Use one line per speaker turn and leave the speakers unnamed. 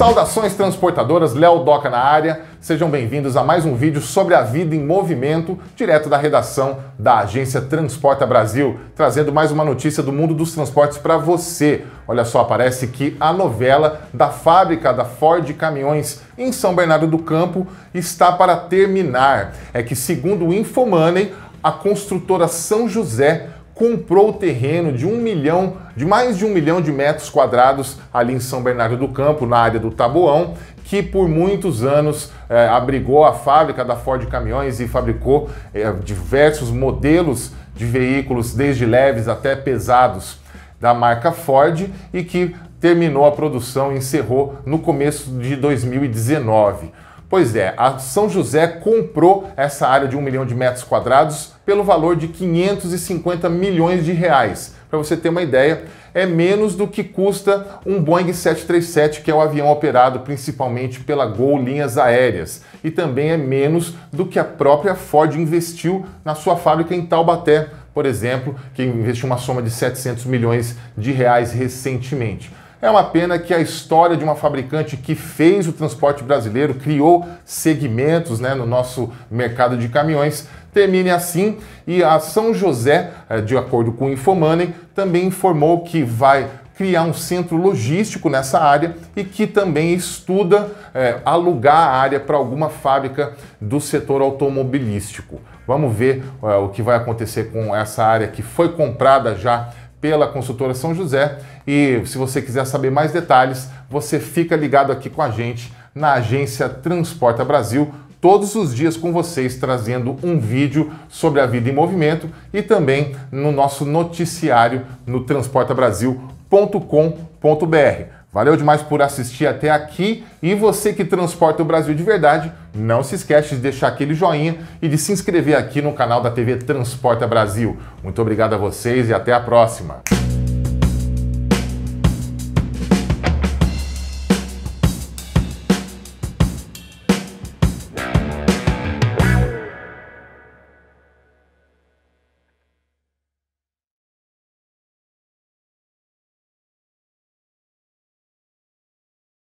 Saudações transportadoras, Léo Doca na área. Sejam bem-vindos a mais um vídeo sobre a vida em movimento, direto da redação da agência Transporta Brasil, trazendo mais uma notícia do mundo dos transportes para você. Olha só, parece que a novela da fábrica da Ford Caminhões em São Bernardo do Campo está para terminar. É que, segundo o Infomoney, a construtora São José comprou o terreno de um milhão, de mais de um milhão de metros quadrados ali em São Bernardo do Campo, na área do Taboão, que por muitos anos é, abrigou a fábrica da Ford Caminhões e fabricou é, diversos modelos de veículos, desde leves até pesados, da marca Ford e que terminou a produção e encerrou no começo de 2019. Pois é, a São José comprou essa área de um milhão de metros quadrados pelo valor de 550 milhões de reais. Para você ter uma ideia, é menos do que custa um Boeing 737, que é o avião operado principalmente pela Gol Linhas Aéreas. E também é menos do que a própria Ford investiu na sua fábrica em Taubaté, por exemplo, que investiu uma soma de 700 milhões de reais recentemente. É uma pena que a história de uma fabricante que fez o transporte brasileiro, criou segmentos né, no nosso mercado de caminhões, termine assim. E a São José, eh, de acordo com o Infomoney, também informou que vai criar um centro logístico nessa área e que também estuda é, alugar a área para alguma fábrica do setor automobilístico. Vamos ver é, o que vai acontecer com essa área que foi comprada já pela consultora São José. E se você quiser saber mais detalhes, você fica ligado aqui com a gente na agência Transporta Brasil, todos os dias com vocês trazendo um vídeo sobre a vida em movimento e também no nosso noticiário no transportabrasil.com.br. Valeu demais por assistir até aqui e você que transporta o Brasil de verdade, não se esquece de deixar aquele joinha e de se inscrever aqui no canal da TV Transporta Brasil. Muito obrigado a vocês e até a próxima.